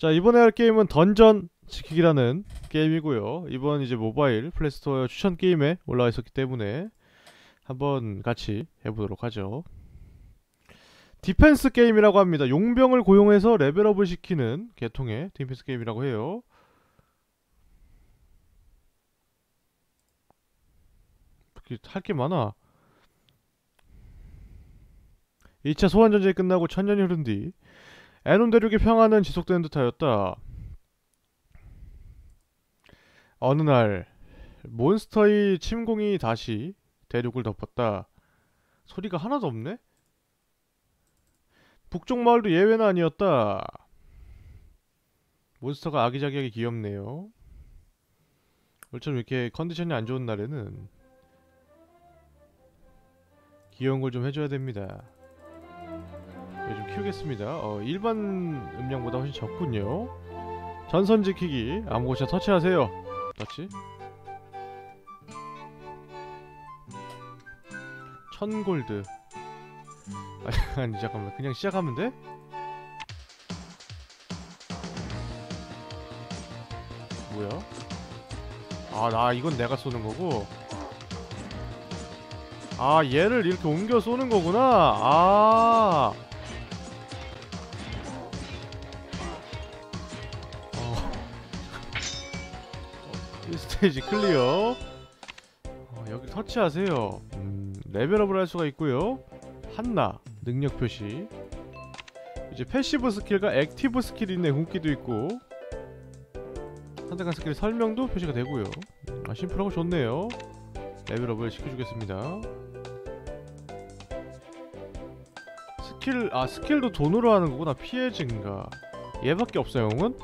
자 이번에 할 게임은 던전 지키기라는 게임이고요. 이번 이제 모바일 플레이스토어 추천 게임에 올라와 있었기 때문에 한번 같이 해보도록 하죠. 디펜스 게임이라고 합니다. 용병을 고용해서 level up을 시키는 계통의 디펜스 게임이라고 해요. 할 게 많아. 2차 소환전쟁이 끝나고 천년이 흐른 뒤 에논 대륙의 평화는 지속되는 듯하였다. 어느 날 몬스터의 침공이 다시 대륙을 덮었다. 소리가 하나도 없네? 북쪽 마을도 예외는 아니었다. 몬스터가 아기자기하게 귀엽네요. 올처럼 이렇게 컨디션이 안 좋은 날에는 귀여운 걸 좀 해줘야 됩니다. 키우겠습니다. 어, 일반 음량보다 훨씬 적군요. 전선 지키기 아무것이나 터치하세요. 터치. 천 골드. 아니, 아니 잠깐만 그냥 시작하면 돼? 뭐야? 아 나 이건 내가 쏘는 거고 아 얘를 이렇게 옮겨 쏘는 거구나 아 1스테이지 clear. 어, 여기 터치하세요. 음, level up을 할 수가 있고요. 한나 능력 표시. 이제 passive skill과 active skill이 있네 궁기도 있고 선택한 스킬 설명도 표시가 되고요. 아 심플하고 좋네요. level up을 시켜주겠습니다. 스킬 아 skill도 돈으로 하는 거구나. 피해 증가. 얘밖에 없어 영웅은?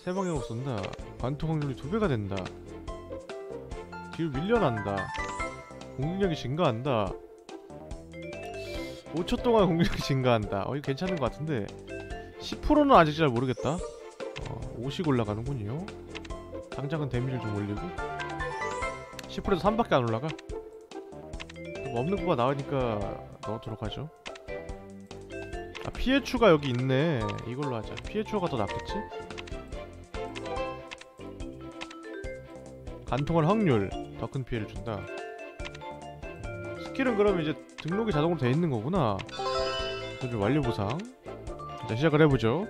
세 방향으로 쏜다 관통 확률이 두 배가 된다. 뒤로 밀려난다. 공격력이 증가한다. 5초 동안 공격력이 증가한다. 어 이거 괜찮은 것 같은데. 10%는 아직 잘 모르겠다. 어, 50 올라가는군요. 당장은 데미를 좀 올리고. 10%에서 3밖에 안 올라가. 뭐 없는 거가 나으니까 넣도록 하죠. 아 피해 추가 여기 있네. 이걸로 하자. 피해 추가가 더 낫겠지? 간통할 확률 더 큰 피해를 준다. 스킬은 그럼 이제 등록이 자동으로 돼 있는 거구나. 그럼 완료 보상. 자 시작을 해보죠.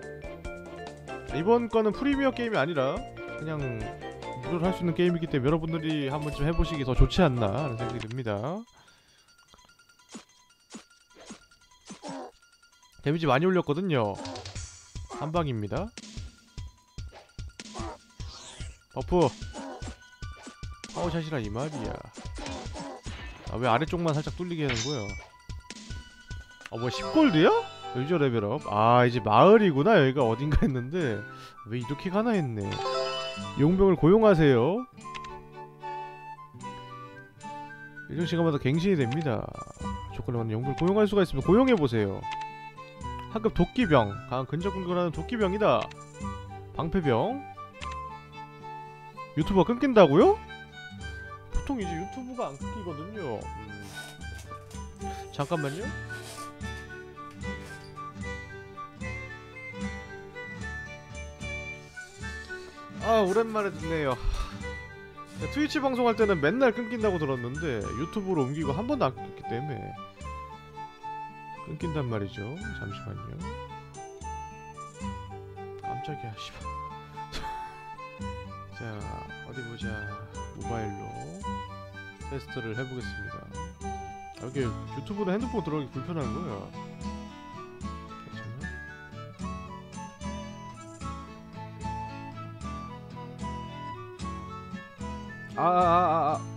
이번 거는 프리미엄 게임이 아니라 그냥 무료로 할 수 있는 게임이기 때문에 여러분들이 한 번쯤 해보시기 더 좋지 않나 하는 생각이 듭니다. 데미지 많이 올렸거든요. 한방입니다. 버프 power shot이라 이 말이야. 아 왜 아래쪽만 살짝 뚫리게 하는 거야? 어뭐 10골드야? 유저 레벨업. 아 이제 마을이구나. 여기가 어딘가 했는데. 왜 이렇게 가나 했네. 용병을 고용하세요. 일정 시간마다 갱신이 됩니다. 조건을 받는 용병을 고용할 수가 있으면 고용해보세요. 하급 도끼병. 강한 근접 공격을 하는 도끼병이다. 방패병. 유튜버가 끊긴다고요? 보통 이제 유튜브가 안 끊기거든요. 음. 잠깐만요. 아 오랜만에 듣네요. 트위치 방송할 때는 맨날 끊긴다고 들었는데 유튜브로 옮기고 한 번도 안 끊겼기 때문에 끊긴단 말이죠. 잠시만요. 깜짝이야 씨발 자 어디 보자. 모바일로 테스트를 해보겠습니다. 여기 유튜브는 핸드폰 들어가기 불편한 거야 괜찮아? 아아 아 아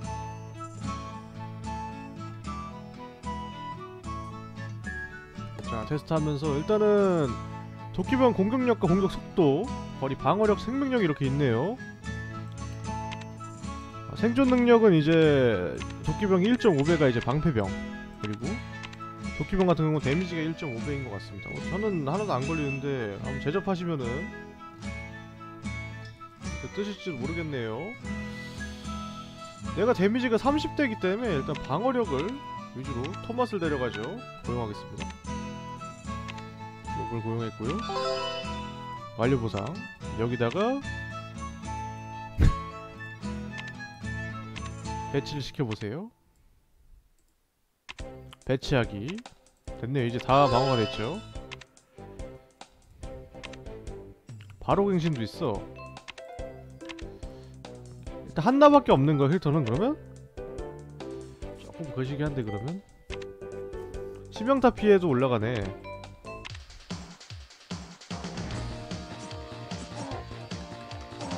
자 테스트하면서 일단은 도끼병 공격력과 공격 속도 거리 방어력 생명력 이렇게 있네요. 아, 생존 능력은 이제 도끼병 1.5배가 이제 방패병. 그리고 도끼병 같은 경우는 데미지가 1.5배인 것 같습니다. 어, 저는 하나도 안 걸리는데 한번 제접하시면은 그 뜻일지도 모르겠네요. 내가 데미지가 30대이기 때문에 일단 방어력을 위주로 토마스를 데려가죠. 고용하겠습니다. 그걸 고용했고요. 완료 보상. 여기다가 배치를 시켜보세요. 배치하기. 됐네요. 이제 다 방어가 됐죠. 바로 갱신도 있어. 일단 하나밖에 없는 거 힐터는 그러면? 조금 거시기 한데 그러면? 치명타 피해도 올라가네.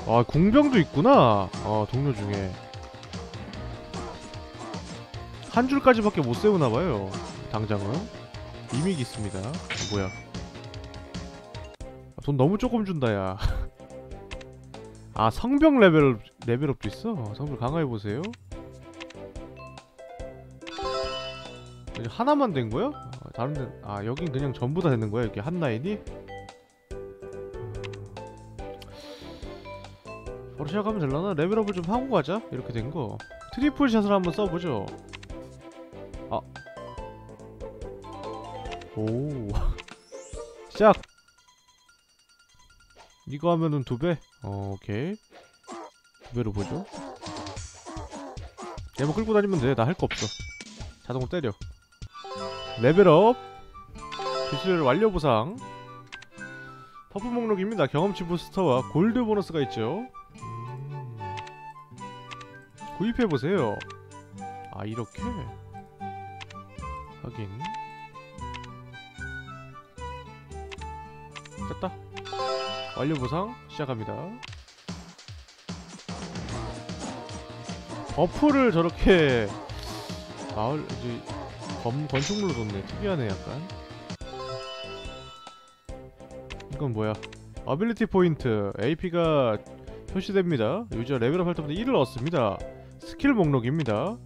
아 공병도 있구나. 어 동료 중에 한 줄까지밖에 못 세우나봐요. 당장은. 이믹이 있습니다. 어, 뭐야. 아, 돈 너무 조금 준다 야 아 성벽 레벨 레벨업도 있어? 성벽 강화해보세요. 하나만 된 거야? 아, 다른 데, 아 여긴 그냥 전부 다 되는 거야? 이렇게 한 라인이? 바로 시작하면 될라나? 레벨업을 좀 하고 가자. 이렇게 된 거. triple shot을 한번 써보죠 아 오. 시작! 이거 하면은 두 배? 어, 오케이. 두 배로 보죠. 얘만 끌고 다니면 돼. 나 할 거 없어. 자동으로 때려. 레벨업. 기술 완료 보상. 버프 목록입니다. 경험치 부스터와 골드 보너스가 있죠. 음. 구입해보세요. 아, 이렇게? 확인. 됐다. 완료 보상 시작합니다. 버프를 저렇게 마을 이제 검 건축물로 뒀네. 특이하네 약간. 이건 뭐야? ability point AP가 표시됩니다. 유저 레벨업 할 때마다 1을 얻습니다. 스킬 목록입니다.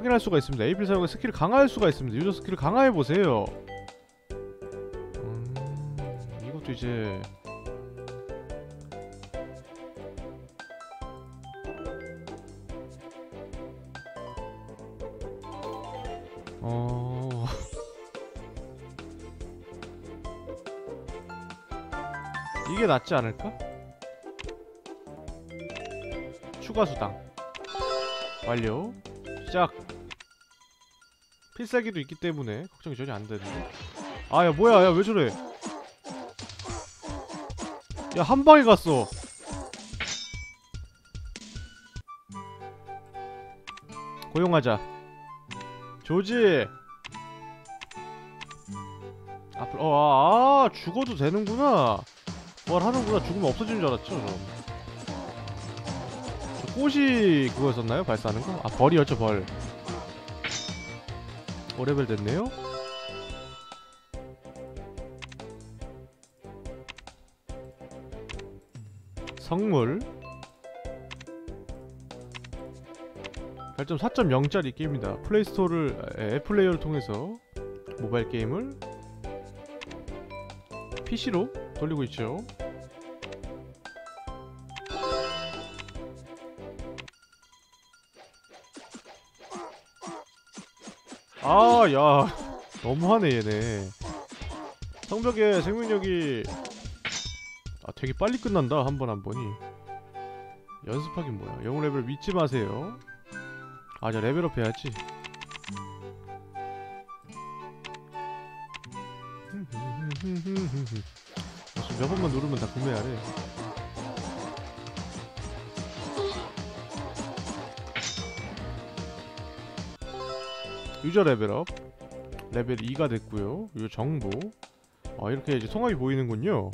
확인할 수가 있습니다. AP를 사용해 스킬을 강화할 수가 있습니다. 유저 스킬을 강화해 보세요. 음, 이것도 이제 어 이게 낫지 않을까? 추가 수당 완료 시작 필살기도 있기 때문에 걱정이 전혀 안 되는데. 아 야 뭐야 야 왜 저래? 야 한 방에 갔어. 고용하자. 조지! 앞으로 어, 아, 아 죽어도 되는구나. 뭘 하는구나. 죽으면 없어지는 줄 알았죠 전. 저 꽃이 그거였었나요? 발사하는 거? 아 벌이었죠 벌 5레벨 됐네요? 성물. 별점 4.0짜리 게임이다. 플레이스토어를 에, app player를 통해서 모바일 게임을 PC로 돌리고 있죠 아야. 너무하네 얘네. 성벽의 생명력이 아 되게 빨리 끝난다 한 번 한 번이. 연습하긴 뭐야. 영웅 레벨 믿지 마세요. 아, 저 레벨업 해야지. 몇 번만 누르면 다 구매하래. 유저 레벨업 레벨 2가 됐고요. 이 정보 아 이렇게 이제 통합이 보이는군요.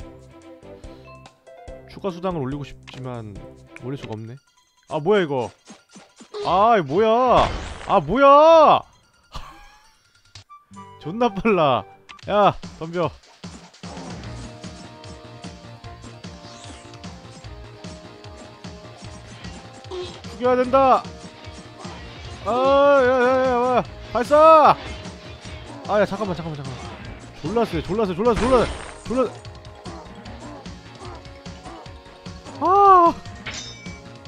추가 수당을 올리고 싶지만 올릴 수가 없네. 아 뭐야 이거? 아 뭐야 아 뭐야 존나 빨라 야 덤벼 죽여야 된다 아야야야 발사! 아야 잠깐만 잠깐만 잠깐만. 졸랐어요 졸랐어요 졸랐어 졸랐어 졸랐 아!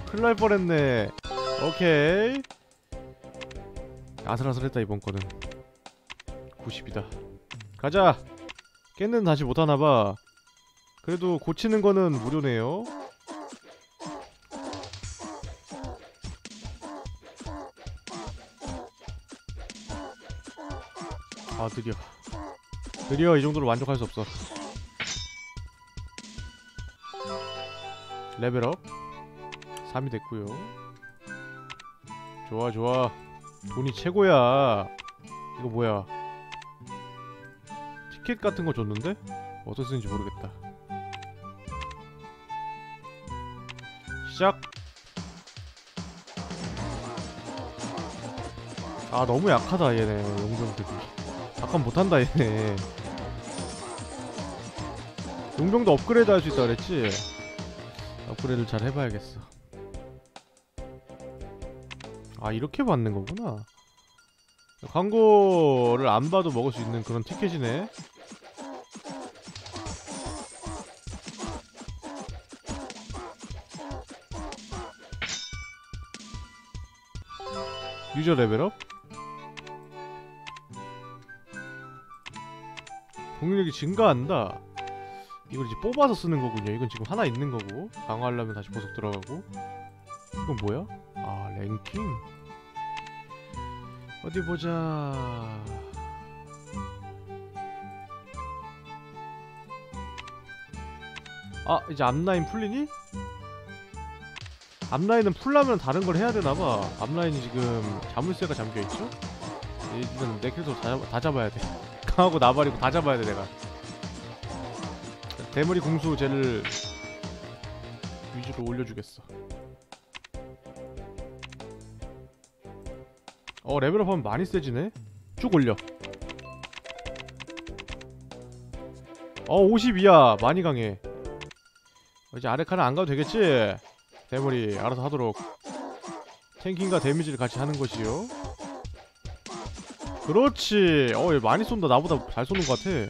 큰일 날 뻔했네. 오케이. 아슬아슬했다 이번 거는. 90이다. 가자. 깼는 다시 못하나봐. 그래도 고치는 거는 무료네요 아 드디어. 드디어 이 정도로 만족할 수 없어. 레벨업. 3이 됐고요. 좋아 좋아. 돈이 최고야. 이거 뭐야? 티켓 같은 거 줬는데? 어디서 쓰는지 모르겠다. 시작. 아 너무 약하다 얘네. 용병들이 약간 못한다 얘네. 용병도 업그레이드 할 수 있다 그랬지? 업그레이드를 잘 해봐야겠어. 아 이렇게 받는 거구나. 광고를 안 봐도 먹을 수 있는 그런 티켓이네. 유저 레벨업 공격력이 증가한다. 이걸 이제 뽑아서 쓰는 거군요. 이건 지금 하나 있는 거고. 강화하려면 다시 보석 들어가고. 이건 뭐야? 아 랭킹. 어디 보자. 아 이제 앞라인 풀리니? 앞라인은 풀려면 다른 걸 해야 되나봐. 앞라인이 지금 자물쇠가 잠겨있죠? 이건 내 캐릭터 다, 잡- 다 잡아야 돼 강하고 나발이고 다 잡아야 돼 내가. 대머리 궁수 쟤를 위주로 올려주겠어. 어 레벨업하면 많이 세지네? 쭉 올려. 어 52야. 많이 강해. 어, 이제 칸은 안 가도 되겠지? 대머리 알아서 하도록. 탱킹과 데미지를 같이 하는 것이요 그렇지. 어얘 많이 쏜다. 나보다 잘 쏘는 것 같아.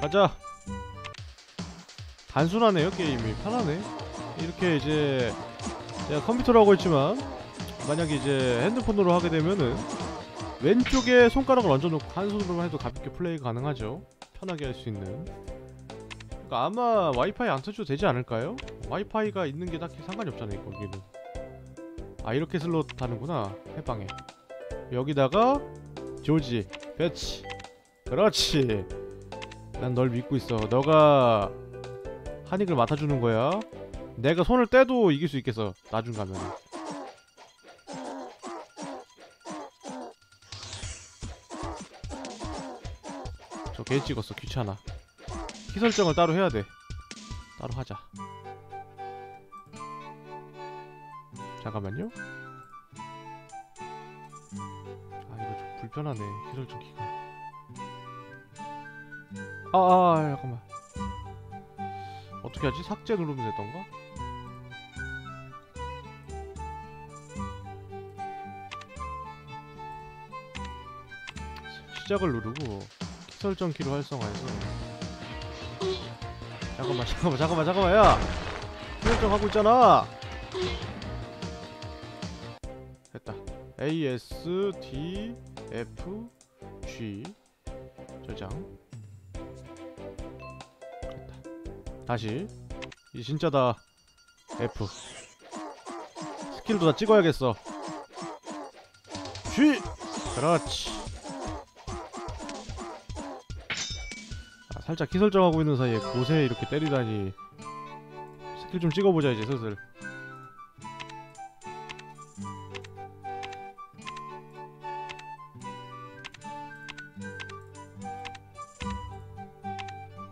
가자 단순하네요 게임이. 편하네. 이렇게 이제 제가 컴퓨터로 하고 있지만 만약에 이제 핸드폰으로 하게 되면은 왼쪽에 손가락을 얹어놓고 한 손으로만 해도 가볍게 플레이 가능하죠. 편하게 할 수 있는. 그러니까 아마 와이파이 안 터져도 되지 않을까요? 와이파이가 있는 게 딱히 상관이 없잖아요 거기는. 아 이렇게 슬롯 하는구나 해방에. 여기다가 조지 배치. 그렇지. 난 널 믿고 있어. 너가 한익을 맡아주는 거야? 내가 손을 떼도 이길 수 있겠어 나중 가면 저개 찍었어 귀찮아. 키 설정을 따로 해야 돼. 따로 하자. 잠깐만요. 아 이거 좀 불편하네 키 설정 키가. 아, 아, 아 잠깐만 어떻게 하지? 삭제 누르면 되던가? 시작을 누르고 키 설정 키로 활성화해서. 잠깐만 잠깐만 잠깐만 잠깐만 야 키 설정 하고 있잖아! 됐다. A S D F G 저장 다시. 이 진짜다. F. 스킬도 다 찍어야겠어. G 그렇지. 아, 살짝 키 설정하고 있는 사이에 곳에 이렇게 때리다니. 스킬 좀 찍어보자 이제 슬슬.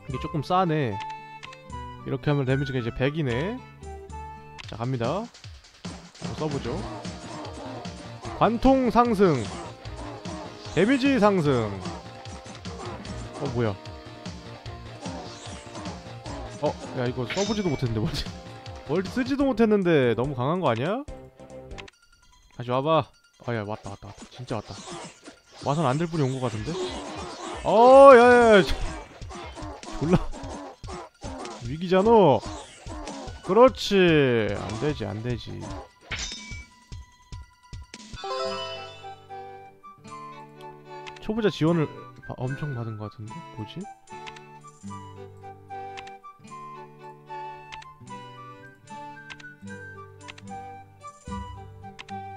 이게 조금 싸네 이렇게 하면 데미지가 이제 100이네. 자 갑니다. 써보죠. 관통 상승. 데미지 상승. 어 뭐야? 어 야 이거 써보지도 못했는데 뭐지? 멀티 쓰지도 못했는데 너무 강한 거 아니야? 다시 와봐. 아야 왔다 왔다 왔다. 진짜 왔다. 와선 안될 뿐이 온 거 같은데? 어 야야야 졸라 위기잖아 그렇지 안되지 안되지 초보자 지원을 바- 엄청 받은 것 같은데 뭐지?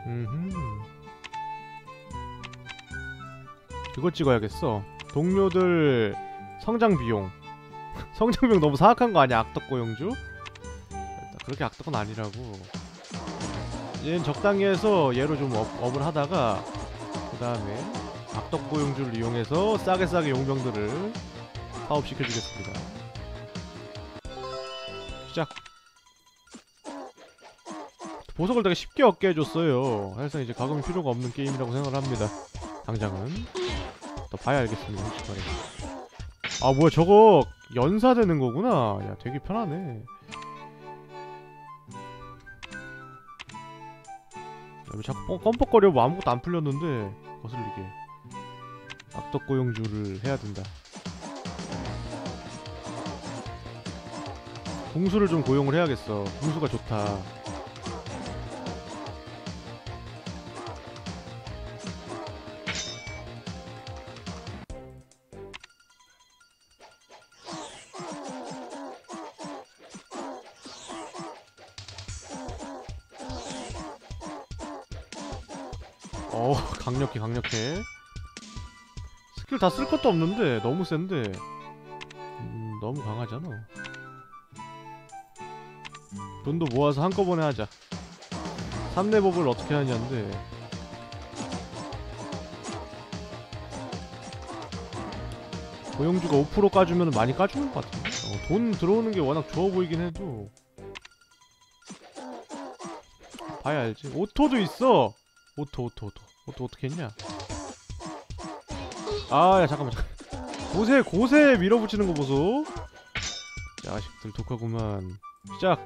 음흠. 그거 찍어야겠어. 동료들 성장 비용. 성장 비용 너무 사악한 거 아니야? 악덕 고용주? 그렇게 악덕은 아니라고. 얘는 적당히 해서 얘로 좀 업, 업을 하다가 그 다음에 악덕 고용주를 이용해서 싸게 싸게 용병들을 사업시켜주겠습니다. 시작. 보석을 되게 쉽게 얻게 해줬어요. 사실상 이제 과금이 필요가 없는 게임이라고 생각을 합니다. 당장은 또 봐야 알겠습니다. 아 뭐야 저거 연사되는 거구나. 야 되게 편하네. 야, 왜 자꾸 껌- 껌뻑거려 뭐 아무것도 안 풀렸는데 거슬리게 악덕 고용주를 해야 된다. 궁수를 좀 고용을 해야겠어. 궁수가 좋다. 강력해 강력해. 스킬 다 쓸 것도 없는데 너무 센데. 음, 너무 강하잖아. 돈도 모아서 한꺼번에 하자. 3레법을 어떻게 하냐인데. 고용주가 5% 까주면 많이 까주는 것 같은데? 어, 돈 들어오는 게 워낙 좋아 보이긴 해도. 봐야 알지. auto도 있어. auto auto auto auto 어떻게 했냐? 아야 잠깐만 잠깐만. 공세 공세 밀어붙이는 거 보소. 자식들 독하구만. 시작.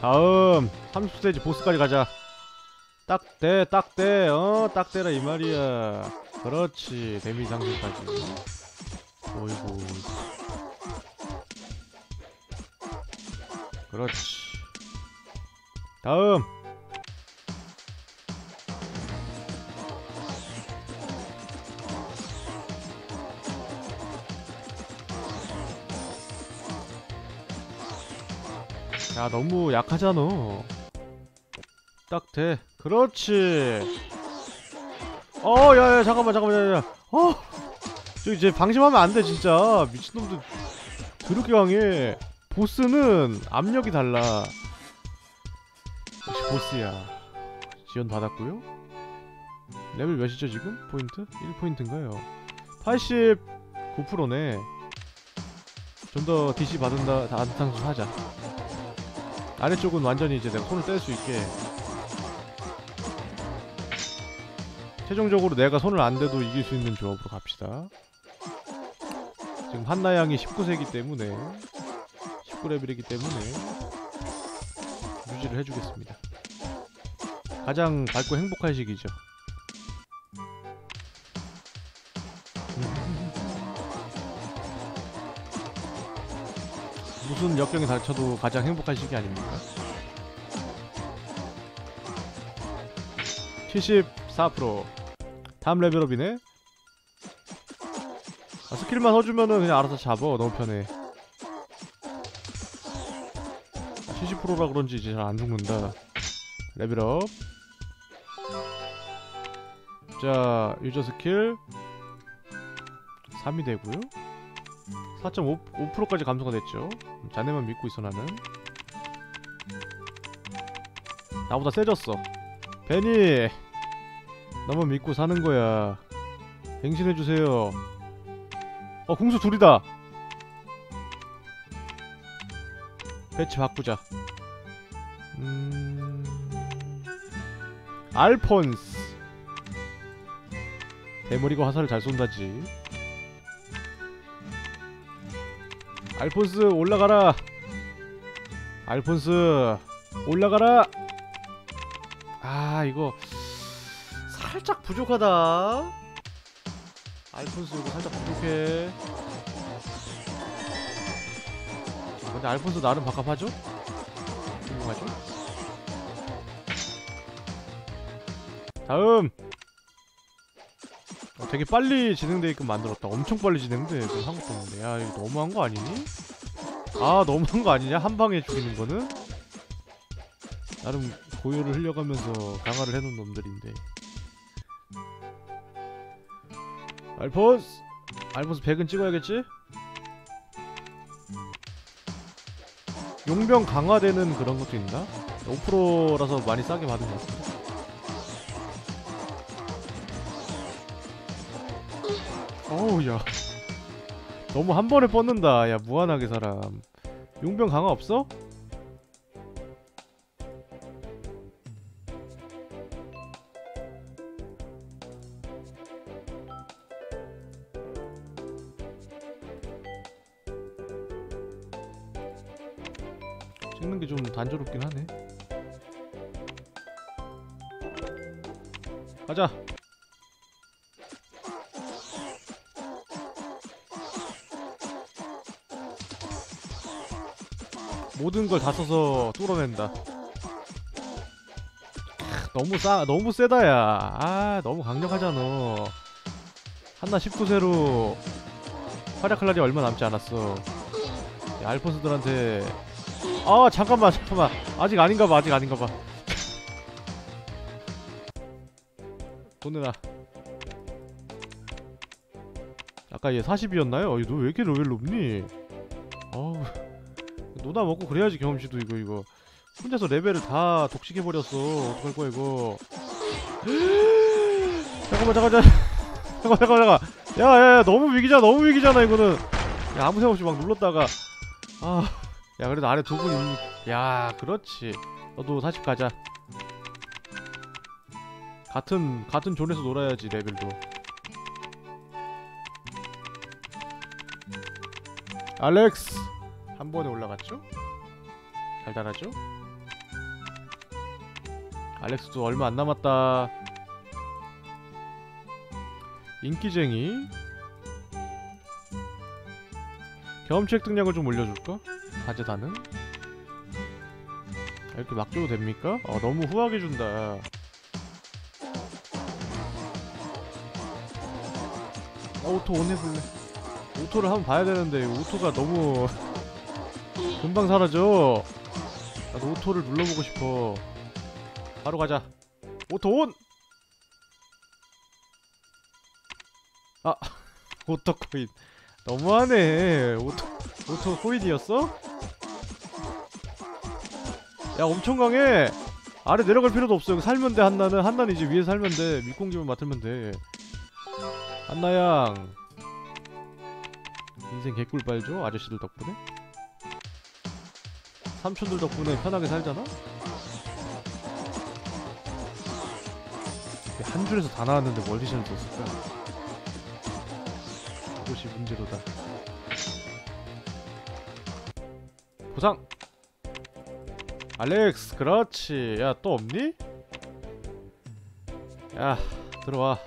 다음. 30스테이지 보스까지 가자. 딱대 딱대 어 딱대라 이 말이야 그렇지 데미 상승까지. 어이구. 그렇지. 다음. 야 너무 약하잖아. 딱 돼. 그렇지. 어, 야, 야, 잠깐만, 잠깐만, 야, 야. 어, 저 이제 방심하면 안 돼, 진짜. 미친놈들 드럽게 강해. 보스는 압력이 달라. 역시 보스야. 지원 받았고요. 레벨 몇이죠 지금? 포인트? 1포인트인가요? 89%네. 좀 더 DC 받은다, 다 안탕수 하자. 아래쪽은 완전히 이제 내가 손을 뗄 수 있게 최종적으로 내가 손을 안 대도 이길 수 있는 조합으로 갑시다. 지금 한나양이 19세기 때문에 19레벨이기 때문에 유지를 해주겠습니다. 가장 밝고 행복한 시기죠. 무슨 역경이 닥쳐도 가장 행복한 시기 아닙니까? 74% 다음 레벨업이네. 아, 스킬만 써주면은 그냥 알아서 잡어 너무 편해. 70%라 그런지 이제 잘 안 죽는다. 레벨업. 자 유저 스킬. 3이 되고요. 4.5%까지 감소가 됐죠. 자네만 믿고 있어 나는. 나보다 세졌어. 베니 나만 믿고 사는 거야. 갱신해주세요. 어 궁수 둘이다. 배치 바꾸자. 음... 알폰스. 대머리가 화살을 잘 쏜다지. 알폰스 올라가라. 알폰스 올라가라. 아 이거 살짝 부족하다 알폰스 이거 살짝 부족해 근데 알폰스 나름 바값하죠? 훌륭하죠? 다음 어, 되게 빨리 진행되게끔 만들었다 엄청 빨리 진행돼 뭐한 것도 없는데 야 이거 너무한 거 아니니? 아 너무한 거 아니냐? 한 방에 죽이는 거는? 나름 고요를 흘려가면서 강화를 해놓은 놈들인데 알폰스! 알폰스 100은 찍어야겠지? 용병 강화되는 그런 것도 있나? 5%라서 많이 싸게 받은 것 같은데 어우 야 너무 한 번에 뻗는다 야 무한하게 사람 용병 강화 없어? 찍는 게 좀 단조롭긴 하네 가자 모든 걸 다 써서 뚫어낸다. 크, 너무 싸, 너무 세다 야. 아, 너무 강력하잖아. 한나 19세로 활약할 날이 얼마 남지 않았어. 야, 알폰스들한테 아 잠깐만 잠깐만. 아직 아닌가봐 아직 아닌가봐. 돈 내놔 아까 얘 40이었나요? 너왜 이렇게 레벨 높니? 어우. 노다 먹고 그래야지 경험치도 이거 이거. 혼자서 레벨을 다 독식해버렸어. 어떡할 거야 이거. 잠깐만 잠깐만 잠깐만 잠깐만 잠깐만. 야야 너무 위기잖아 너무 위기잖아 이거는. 야 아무 생각 없이 막 눌렀다가. 아 야 그래도 아래 두 분 있니 야 그렇지 너도 40 가자 같은 같은 존에서 놀아야지 레벨도 알렉스 한 번에 올라갔죠? 달달하죠? 알렉스도 얼마 안 남았다. 인기쟁이. 경험치 획득량을 좀 올려줄까? 가제다는? 이렇게 막 줘도 됩니까? 어, 너무 후하게 준다. 아, auto on 해볼래. auto를 한번 봐야 되는데 auto가 너무 금방 사라져. 나도 auto를 눌러보고 싶어. 바로 가자. Auto on! 아, auto 코인. 너무하네. Auto, auto 코인이었어? 야, 엄청 강해. 아래 내려갈 필요도 없어. 여기 살면 돼, 한나는. 한나는 이제 위에 살면 돼. 밑공기만 맡으면 돼. 한나양. 인생 개꿀 빨죠? 아저씨들 덕분에? 삼촌들 덕분에 편하게 살잖아? 한 줄에서 다 나왔는데 뭘 디션을 썼을까? 그것이 문제로다. 보상! 알렉스, 그렇지. 야, 또 없니? 야, 들어와.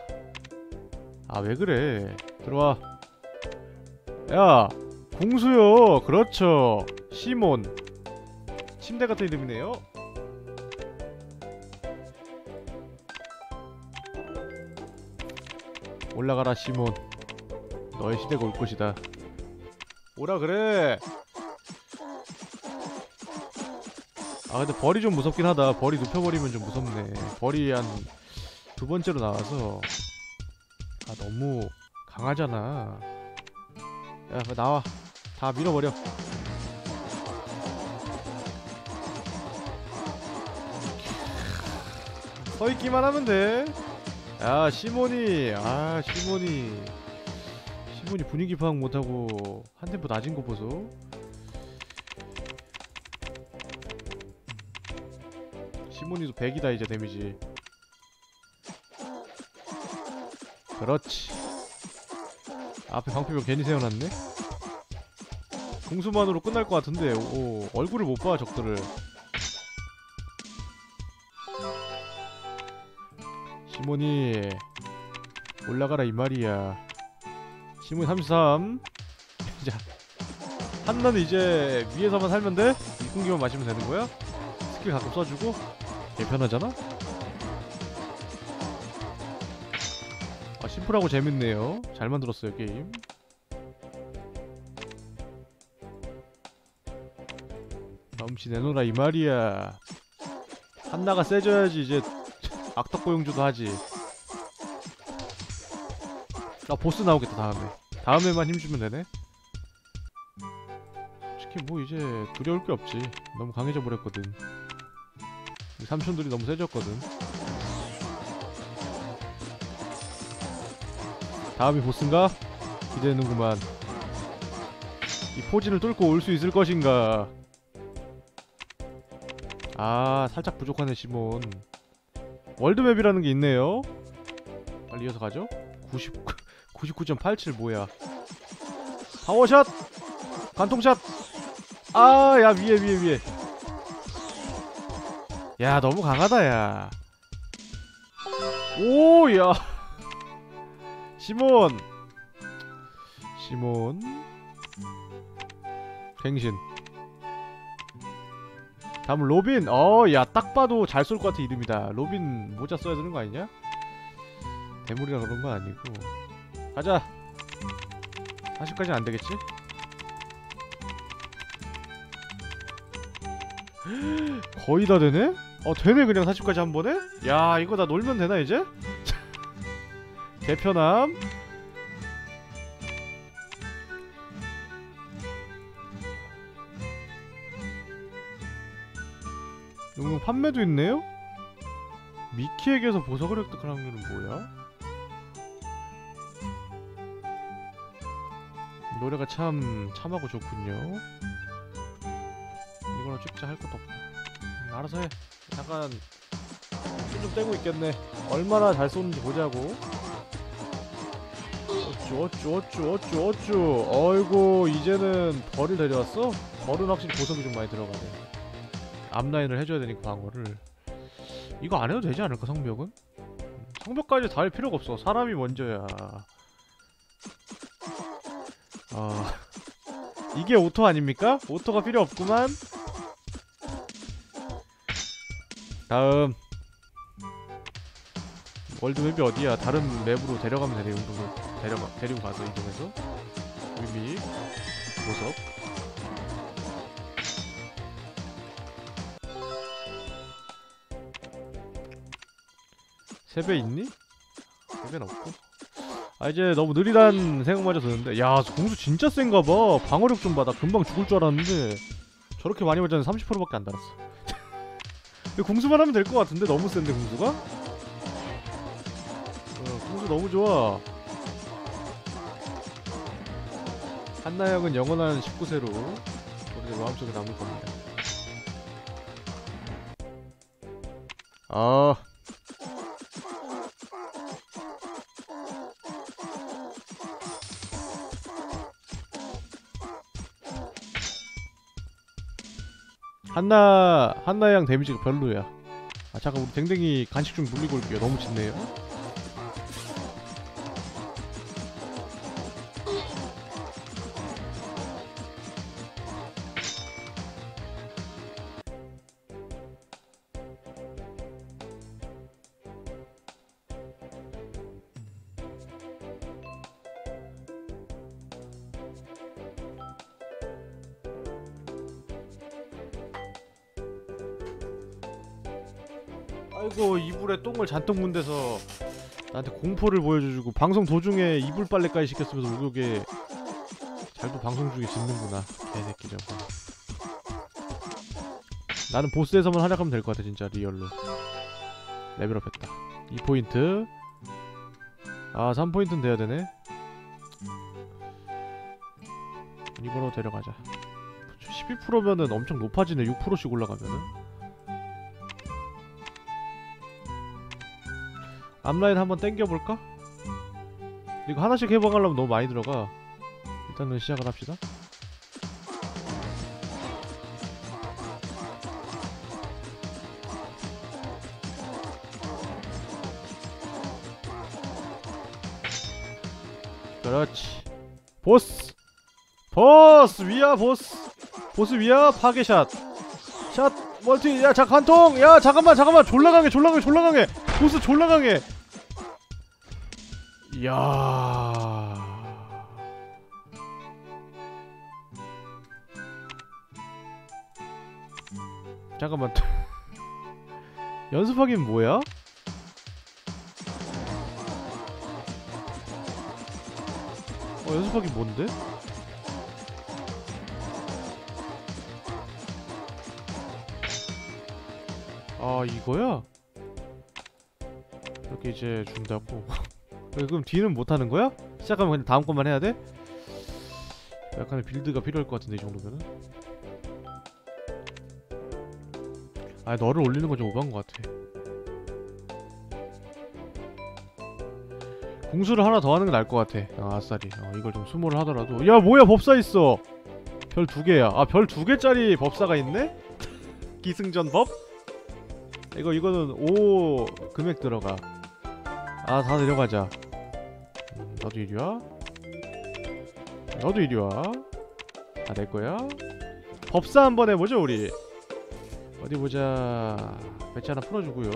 아, 왜 그래. 들어와. 야, 공수요. 그렇죠. 시몬. 침대 같은 이름이네요. 올라가라 시몬. 너의 시대가 올 것이다. 오라 그래. 아 근데 벌이 좀 무섭긴 하다. 벌이 눕혀버리면 좀 무섭네. 벌이 한 두 번째로 나와서 아 너무 강하잖아. 야 빨리 나와. 다 밀어버려. 서 있기만 하면 돼. 야 시몬이 아 시몬이 시몬이 분위기 파악 못하고 한 템포 낮은 거 보소. 시몬이도 100이다 이제 데미지. 그렇지 앞에 방패병 괜히 세워놨네 공수만으로 끝날 것 같은데 오, 얼굴을 못 봐 적들을 시몬이 올라가라 이 말이야 시몬 33 자 한나는 이제 위에서만 살면 돼? 일공기만 마시면 되는 거야? 스킬 가끔 써주고 개 편하잖아? 아 심플하고 재밌네요. 잘 만들었어요 게임. 넘치 내놓으라 이 말이야. 한나가 세져야지 이제 악덕고용주도 하지. 아 보스 나오겠다 다음에. 다음에만 힘주면 되네? 솔직히 뭐 이제 두려울 게 없지. 너무 강해져 버렸거든. 이 삼촌들이 너무 세졌거든. 다음이 보스인가? 기대되는구만. 이 포진을 뚫고 올 수 있을 것인가? 아 살짝 부족하네 시몬. 월드맵이라는 게 있네요. 빨리 이어서 가죠. 99, 99.87 뭐야. Power shot! 관통샷! 아 야 위에 위에 위에 야 너무 강하다 야. 오야. 시몬. 시몬. 갱신. 다음 로빈. 어야 딱 봐도 잘 쏠 것 같은 이름이다. 로빈 모자 써야 되는 거 아니냐? 대물이라 그런 건 아니고. 가자. 40까지는 안 되겠지? 거의 다 되네? 어 되네 그냥 40까지 한 번에? 야 이거 다 놀면 되나 이제? 개편함 용용 판매도 있네요? 미키에게서 보석을 획득할 확률은 뭐야? 노래가 참 참하고 좋군요 이거는 찍자 할 것도 없다 음, 알아서 해 잠깐 손좀 떼고 있겠네. 얼마나 잘 쏘는지 보자고. 어쭈 어쭈 어쭈 어쭈 어쭈. 어이구 이제는 벌을 데려왔어? 벌은 확실히 보석이 좀 많이 들어가네. 앞라인을 해줘야 되니까 방어를. 이거 안 해도 되지 않을까 성벽은? 음, 성벽까지 다 할 필요가 없어. 사람이 먼저야. 아 이게 auto 아닙니까? Auto가 필요 없구만 다음. World map이 어디야? 다른 맵으로 데려가면 되네 용도로. 데려가 데리고 가서 이동해서. 의미 보석. 세배 있니? 세배는 없고. 아 이제 너무 느리단 생각마저 드는데. 야 공수 진짜 센가봐. 방어력 좀 봐 나 금방 죽을 줄 알았는데. 저렇게 많이 맞았는데 30%밖에 안 달았어 공수만 하면 될 것 같은데 너무 센데 공수가? 어, 공수 너무 좋아. 한나영은 영원한 19세로 우리 마음속에 남을 겁니다. 아 한나 한나 양 데미지가 별로야. 아 잠깐 우리 댕댕이 간식 좀 물리고 올게요. 너무 짖네요. 잔뜩 문대서 나한테 공포를 보여주고 방송 도중에 이불 빨래까지 시켰으면서 우격에 잘도 방송 중에 짖는구나 개새끼 저거 나는 보스에서만 활약하면 될 것 같아 진짜 real로. Level up 했다. 2포인트. 아 3포인트는 돼야 되네. 이거로 데려가자. 12%면은 엄청 높아지네 6%씩 올라가면은 앞라인 한번 땡겨볼까? 이거 하나씩 해방하려면 너무 많이 들어가. 일단은 시작을 합시다. 그렇지. 보스! 보스! 위야 보스! 보스 위야 파괴샷! 샷! 멀티! 야자 관통! 야 잠깐만 잠깐만! 졸라 강해 졸라 강해 졸라 강해! 보스 졸라 강해 이야 잠깐만 연습하긴 뭐야? 어 연습하긴 뭔데? 아 이거야? 이렇게 이제 준다고 왜, 그럼 뒤는 못하는 거야? 시작하면 그냥 다음 것만 해야 돼? 약간의 빌드가 필요할 것 같은데 이 정도면은. 아 너를 올리는 건 좀 오버한 것 같아. 공수를 하나 더 하는 게 나을 것 같아. 아, 아싸리. 어, 이걸 좀 수모를 하더라도. 야 뭐야 법사 있어! 별 두 개야. 아 별 두 개짜리 법사가 있네? 기승전 법? 이거 이거는 5 금액 들어가. 아 다 내려가자. 음, 너도 이리 와. 너도 이리 와다 내거야? 법사 한번 해보죠 우리. 어디 보자. 배치 하나 풀어주고요.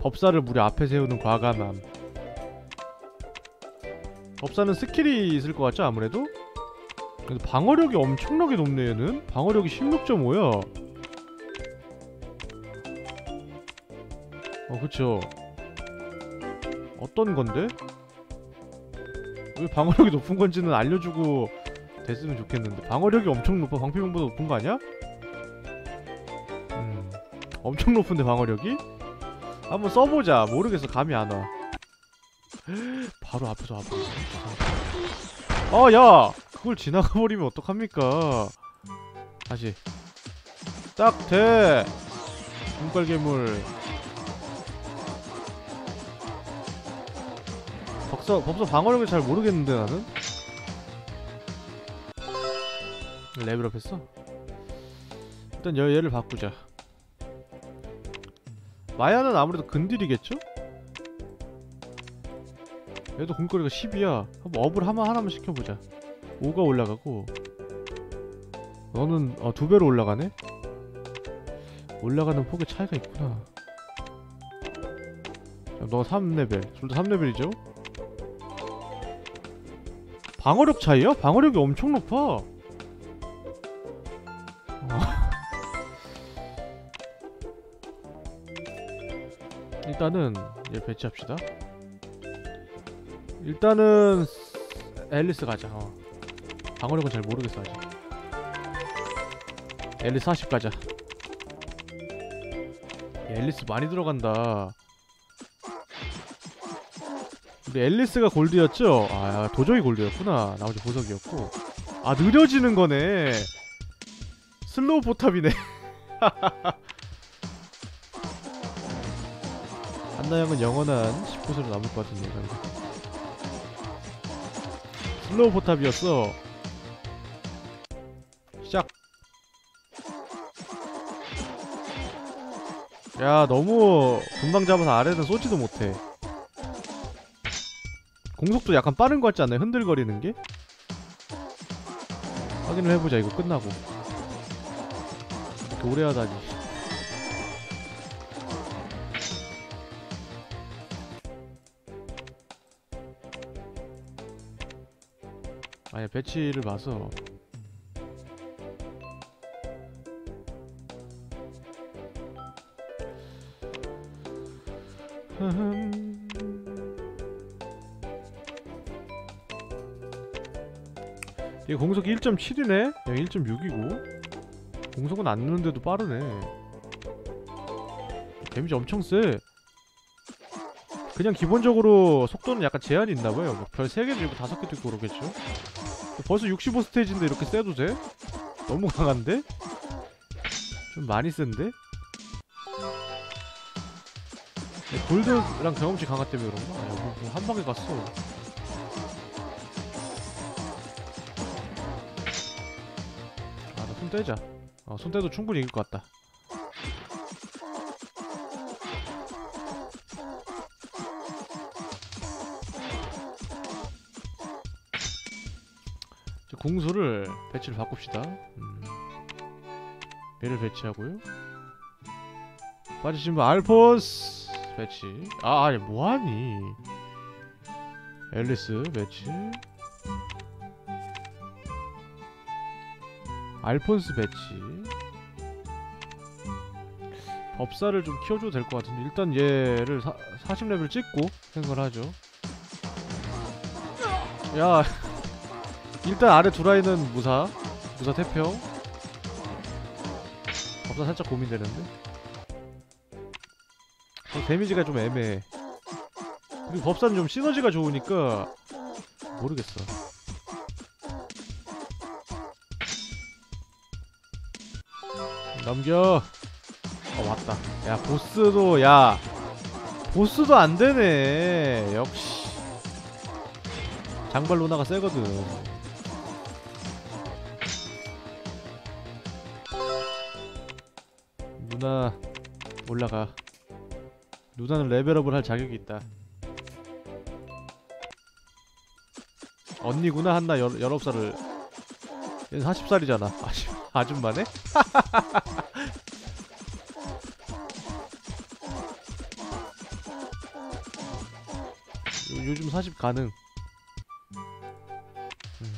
법사를 무리 앞에 세우는 과감함. 법사는 스킬이 있을 것 같죠 아무래도? 근데 방어력이 엄청나게 높네 얘는. 방어력이 16.5야 어 그쵸 어떤 건데? 왜 방어력이 높은 건지는 알려주고 됐으면 좋겠는데. 방어력이 엄청 높아. 방패병보다 높은 거 아니야? 음 엄청 높은데 방어력이? 한번 써보자. 모르겠어. 감이 안 와. 바로 앞에서 앞에 아야! 그걸 지나가버리면 어떡합니까? 다시. 딱돼! 눈깔괴물 법사, 법사 방어력을 잘 모르겠는데 나는 레벨업 했어? 일단 얘, 얘를 바꾸자 마야는 아무래도 근딜이겠죠? 얘도 공거리가 10이야 한번 업을 하나 하나만 시켜보자 5가 올라가고 너는 어, 두 배로 올라가네? 올라가는 폭의 차이가 있구나 자, 너 3레벨 둘 다 3레벨이죠? 방어력 차이야? 방어력이 엄청 높아 어. 일단은 얘 배치합시다 일단은 앨리스 가자 어. 방어력은 잘 모르겠어 아직 앨리스 40 가자 야, 앨리스 많이 들어간다 근데 앨리스가 골드였죠? 아 도저히 골드였구나. 나머지 보석이었고. 아 느려지는 거네. 슬로우 포탑이네. 한나영은 영원한 10곳으로 남을 것 같은 예상이 슬로우 포탑이었어. 시작. 야 너무 금방 잡아서 아래는 쏘지도 못해 공속도 약간 빠른 것 같지 않나요? 흔들거리는 게? 확인을 해보자 이거 끝나고 이렇게 오래 하다니 아니 배치를 봐서 이게 공속이 1.7이네? 여기 1.6이고 공속은 안 누는데도 빠르네 데미지 엄청 세 그냥 기본적으로 속도는 약간 제한이 있나봐요 뭐 별 3개도 있고 5개도 있고 그러겠죠 벌써 65스테이지인데 이렇게 세도 돼? 너무 강한데? 좀 많이 센데? 네, 골드랑 경험치 강화 때문에 그런가? 아, 뭐, 뭐 한 방에 갔어. 손 떼자. 어, 손 떼도 충분히 이길 것 같다. 궁수를 배치를 바꿉시다. 음. 얘를 배치하고요. 빠지신 분 알폰스 배치. 아 아니 뭐하니? 앨리스 배치. 알폰스 배치. 법사를 좀 키워줘도 될 것 같은데 일단 얘를 사, 40레벨 찍고 생각을 하죠. 야 일단 아래 두 라인은 무사 무사 태평 법사 살짝 고민되는데 어, 데미지가 좀 애매해 그리고 법사는 좀 시너지가 좋으니까 모르겠어 넘겨. 어 왔다. 야 보스도 야. 보스도 안되네. 역시. 장발 루나가 세거든. 누나 올라가. 누나는 레벨업을 할 자격이 있다. 언니구나 한나 열, 19살을. 얘는 40살이잖아. 아줌, 아줌마네? 가능. 음.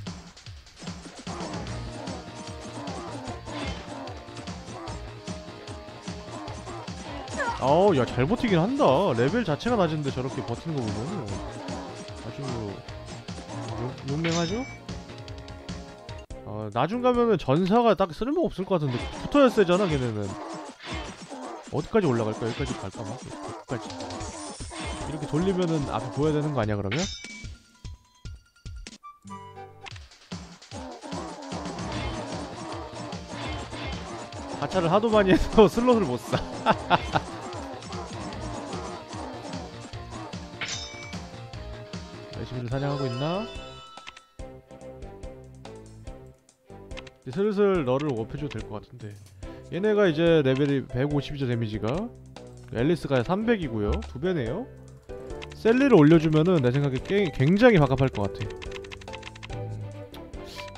어우 야 잘 버티긴 한다. 레벨 자체가 낮은데 저렇게 버티는 거 보면 아주 용, 용맹하죠? 어, 나중 가면은 전사가 딱 쓸모 없을 것 같은데 붙어야 세잖아 걔네는. 어디까지 올라갈까? 여기까지 갈까? 막 여기까지 이렇게 돌리면은 앞에 보여야 되는 거 아니야 그러면? 가차를 하도 많이 해서 슬롯을 못 사. 열심히 사냥하고 있나? 이제 슬슬 너를 업해줘도 될 것 같은데 얘네가 이제 레벨이 150이죠 데미지가 앨리스가 300이고요 두 배네요 셀리를 올려주면은 내 생각에 게, 굉장히 바깝할 것 같아 음,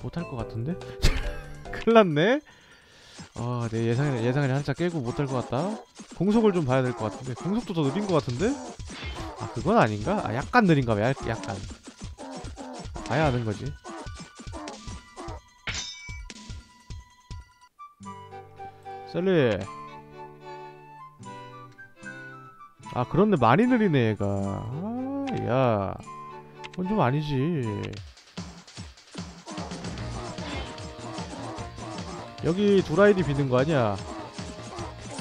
못할 것 같은데? 큰일났네 아, 내 예상을 예상을 한짝 깨고 못할 것 같다. 공속을 좀 봐야 될 것 같은데 공속도 더 느린 것 같은데? 아, 그건 아닌가? 아, 약간 느린가 봐. 약, 약간. 봐야 하는 거지. 셀리. 아, 그런데 많이 느리네 얘가. 아, 야, 그건 좀 아니지. 여기 두 라인이 비는 거 아니야?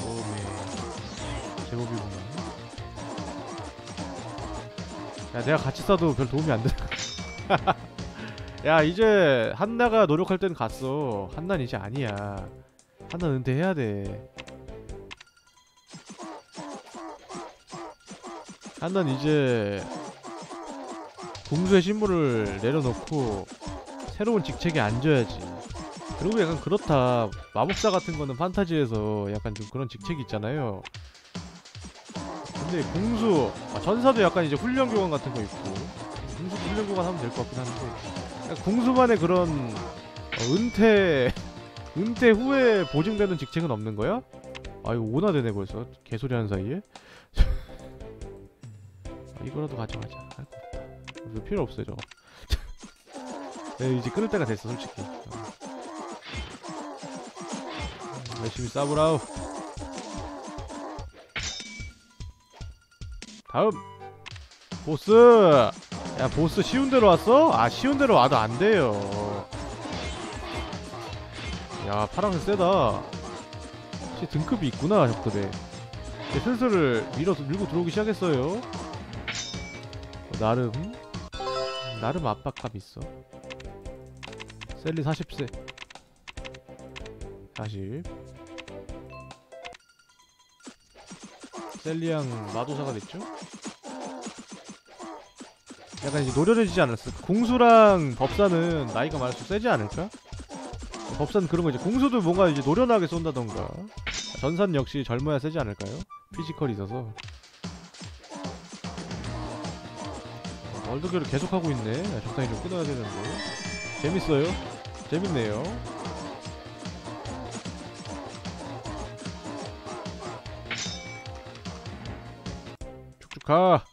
오메 제법이구나 야 내가 같이 싸도 별 도움이 안 돼. 야 이제 한나가 노력할 때는 갔어 한나는 이제 아니야 한나 은퇴해야 돼 한나는 이제 공수의 신분을 내려놓고 새로운 직책에 앉아야지. 그리고 약간 그렇다. 마법사 같은 거는 판타지에서 약간 좀 그런 직책이 있잖아요. 근데 공수 아, 전사도 약간 이제 훈련 교관 같은 거 있고. 공수 훈련 교관 하면 될 것 같긴 한데. 약간 공수만의 그런 어, 은퇴 은퇴 후에 보증되는 직책은 없는 거야? 아 이거 오나 되네 벌써. 개소리 하는 사이에. 아, 이거라도 가져가자. 할 거 없다 필요 없어요 저거. 네, 이제 끊을 때가 됐어 솔직히. 어. 열심히 싸보라우 다음. 보스. 야 보스 쉬운 데로 왔어? 아 쉬운 데로 와도 안 돼요. 야 파랑색 세다. 혹시 등급이 있구나 적들에 슬슬 밀어 밀고 들어오기 시작했어요. 어, 나름 나름 압박감 있어 셀리 40세 40 셀리앙 마도사가 됐죠? 약간 이제 노련해지지 않았어. 공수랑 법사는 나이가 많을수록 세지 않을까? 법사는 그런 거 이제 공수도 뭔가 이제 노련하게 쏜다던가 전산 역시 젊어야 세지 않을까요? 피지컬이 있어서 월드교를 계속하고 있네. 야, 적당히 좀 끊어야 되는데. 재밌어요? 재밌네요. 쭉쭉 가.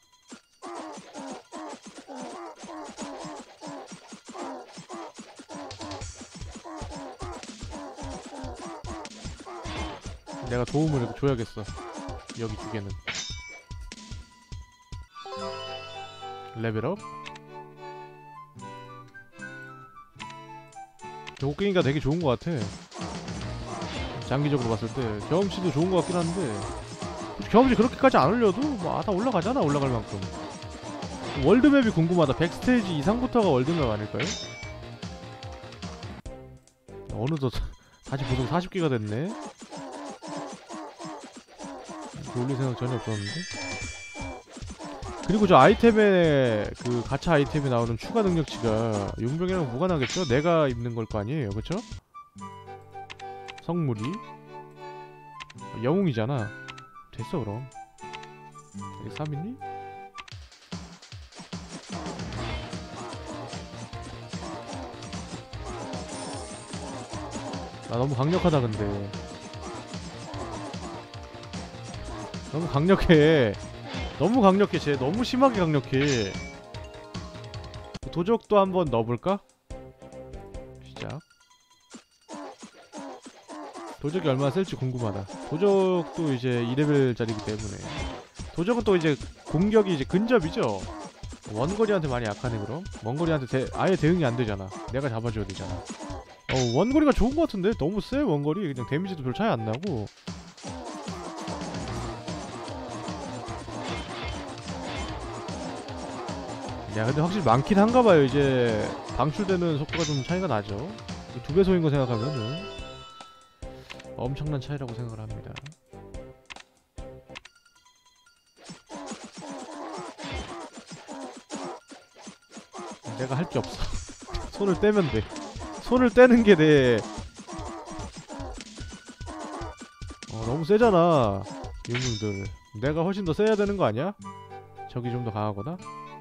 내가 도움을 줘야겠어. 여기 두 개는 레벨업 곡괭이가 되게 좋은 것 같아. 장기적으로 봤을 때. 경험치도 좋은 것 같긴 한데. 경험치 그렇게까지 안 올려도 뭐 아, 다 올라가잖아 올라갈 만큼. 월드맵이 궁금하다. 100스테이지 이상부터가 월드맵 아닐까요? 어느덧 다시 보석 40개가 됐네. 올릴 생각 전혀 없었는데 그리고 저 아이템에 그 가차 아이템에 나오는 추가 능력치가 용병이랑 나겠죠? 내가 입는 걸 거 아니에요 그쵸? 성물이 아, 영웅이잖아 됐어 그럼 이게 3이니? 아 너무 강력하다 근데 너무 강력해 너무 강력해 쟤. 너무 심하게 강력해. 도적도 한번 넣어볼까? 시작. 도적이 얼마나 셀지 궁금하다. 도적도 이제 2레벨짜리기 때문에. 도적은 또 이제 공격이 이제 근접이죠. 원거리한테 많이 약하네 그럼. 원거리한테 대, 아예 대응이 안 되잖아. 내가 잡아줘야 되잖아. 어 원거리가 좋은 것 같은데? 너무 세 원거리. 그냥 데미지도 별 차이 안 나고 야 근데 확실히 많긴 한가 봐요. 이제 방출되는 속도가 좀 차이가 나죠. 이두 배속인 거 생각하면은 엄청난 차이라고 생각을 합니다. 내가 할 게 없어. 손을 떼면 돼. 손을 떼는 게내. 어, 너무 세잖아 유물들. 내가 훨씬 더 세야 되는 거 아니야? 적이 좀 더 강하거나?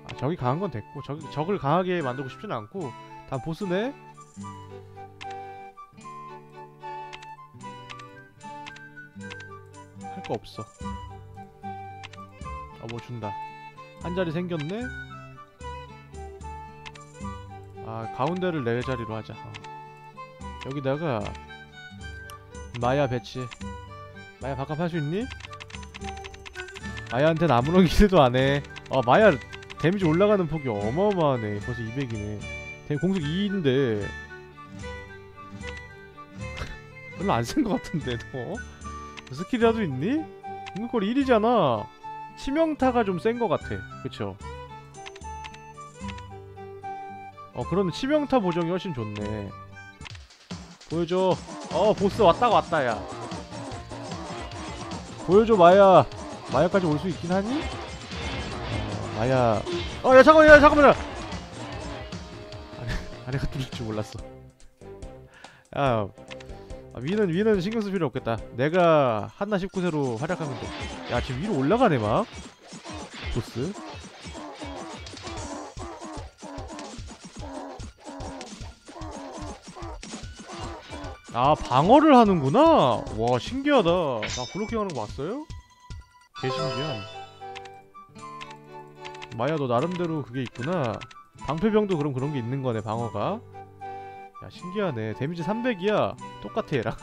아, 적이 강한 건 됐고 적, 적을 강하게 만들고 싶지는 않고 다 보스네? 할 거 없어 아뭐 준다 한 자리 생겼네? 아 가운데를 네 자리로 하자 어. 여기다가 마야 배치 마야 바깥 할수 있니? 마야한테는 아무런 기대도 안해 어 마야 데미지 올라가는 폭이 어마어마하네. 벌써 200이네. 공속 2인데. 별로 안센것 같은데 너. 스킬이라도 있니? 공격거리 1이잖아. 치명타가 좀 센 것 같아. 그쵸? 어 그러네 치명타 보정이 훨씬 좋네. 보여줘. 어 보스 왔다가 왔다 야. 보여줘 마야. 마야까지 올 수 있긴 하니? 어, 마야. 어야 잠깐만 야 잠깐만 아래, 아래가 뚫릴 줄 몰랐어. 야 아, 위는 위는 신경 쓸 필요 없겠다. 내가 한나 19세로 활약하면 돼야 지금 위로 올라가네 막. 보스. 아 방어를 하는구나? 와 신기하다. 나 블로킹 하는 거 봤어요? 개신기한 마야 너 나름대로 그게 있구나. 방패병도 그럼 그런 게 있는 거네 방어가. 야 신기하네. 데미지 300이야. 똑같아 얘랑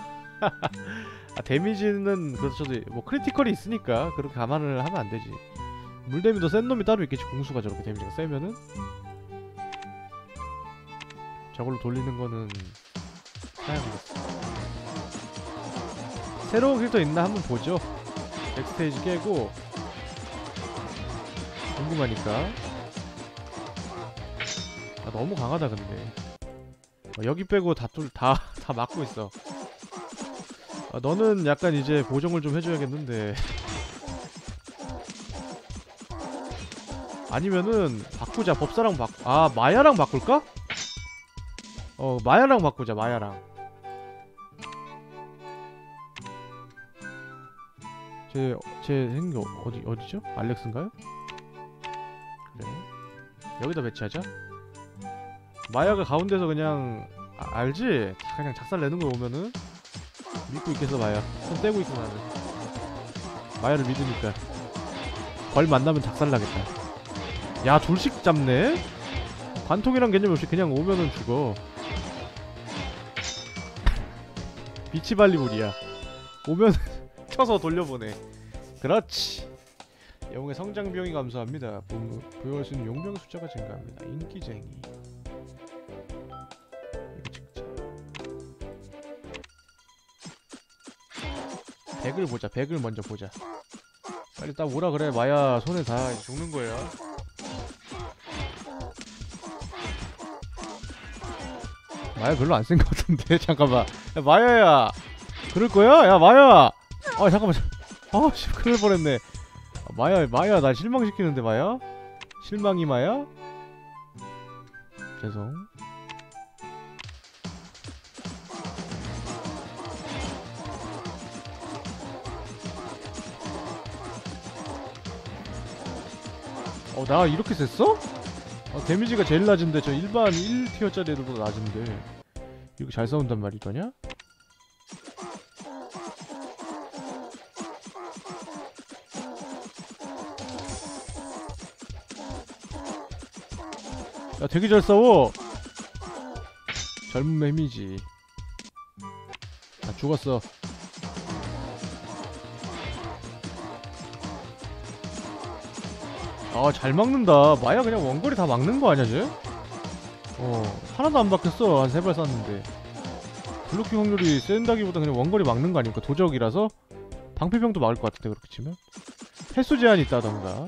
아 데미지는 그렇죠 뭐 critical이 있으니까 그렇게 감안을 하면 안 되지. 물데미도 센 놈이 따로 있겠지 궁수가 저렇게 데미지가 세면은? 저걸로 돌리는 거는 사양하겠어 새로운 캐릭터 있나 한번 보죠. 백스테이지 깨고 궁금하니까 아 너무 강하다 근데 어, 여기 빼고 다다다 다 막고 있어 아, 너는 약간 이제 보정을 좀 해줘야겠는데 아니면은 바꾸자 법사랑 바꾸 아 마야랑 바꿀까? 어 마야랑 바꾸자 마야랑 제, 제 어- 어디, 어디죠? 알렉스인가요? 여기다 배치하자? 마야가 가운데서 그냥 아, 알지? 다 그냥 작살 내는 거 오면은? 믿고 있겠어 마야 손 떼고 있어 나는. 마야를 믿으니까. 벌 만나면 작살 나겠다. 야 둘씩 잡네? 관통이란 개념 없이 그냥 오면은 죽어. 비치발리볼이야. 오면 쳐서 돌려보내. 그렇지 영웅의 성장 비용이 감소합니다. 부, 부여할 수 있는 용병 숫자가 증가합니다. 인기쟁이. 이거 찍자. 100을 보자. 100을 먼저 보자. 빨리 딱 오라 그래. 마야 손에 다 죽는 거야. 마야 별로 안센것 같은데. 잠깐만. 야 마야야. 그럴 거야? 야 마야. 아 잠깐만. 아 씨 큰일 날 뻔했네 아, 마야 마야 나 실망시키는데 마야? 실망이 마야? 죄송 어 나 이렇게 셌어? 어, 데미지가 제일 낮은데 저 일반 1티어짜리 애들보다 낮은데 이렇게 잘 싸운단 말이더냐? 야 되게 잘 싸워. 젊은 맴이지. 나 죽었어. 아 잘 막는다. 마야 그냥 원거리 다 막는 거 아니야 쟤? 어 하나도 안 박혔어. 한 세 발 쐈는데. 블로킹 확률이 센다기보다 그냥 원거리 막는 거 아닙니까? 도적이라서? 방패병도 막을 것 같은데 그렇게 치면? 횟수 제한이 있다던가.